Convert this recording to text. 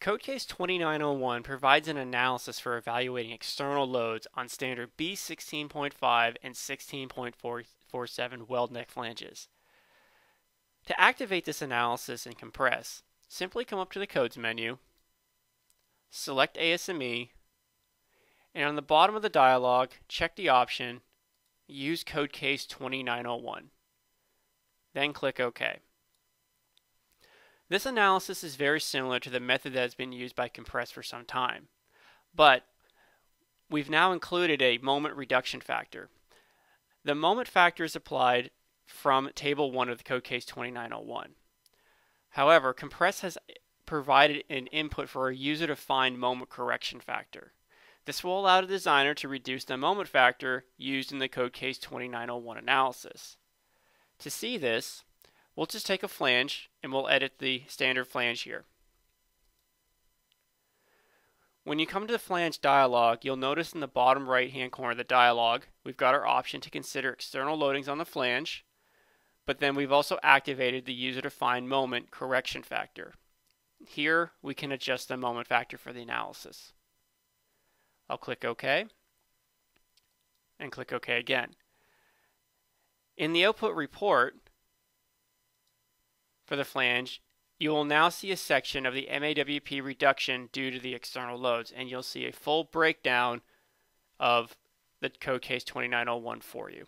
Codecase 2901 provides an analysis for evaluating external loads on standard B16.5 and 16.47 weld neck flanges. To activate this analysis and Compress, simply come up to the Codes menu, select ASME, and on the bottom of the dialog, check the option Use Codecase 2901. Then click OK. This analysis is very similar to the method that has been used by Compress for some time, but we've now included a moment reduction factor. The moment factor is applied from Table 1 of the Code Case 2901. However, Compress has provided an input for a user-defined moment correction factor. This will allow the designer to reduce the moment factor used in the Code Case 2901 analysis. To see this, We'll just take a flange and we'll edit the standard flange here. When you come to the flange dialog, you'll notice in the bottom right hand corner of the dialog, we've got our option to consider external loadings on the flange, but then we've also activated the user-defined moment correction factor. Here, we can adjust the moment factor for the analysis. I'll click OK, and click OK again. In the output report, for the flange, you will now see a section of the MAWP reduction due to the external loads, and you'll see a full breakdown of the code case 2901 for you.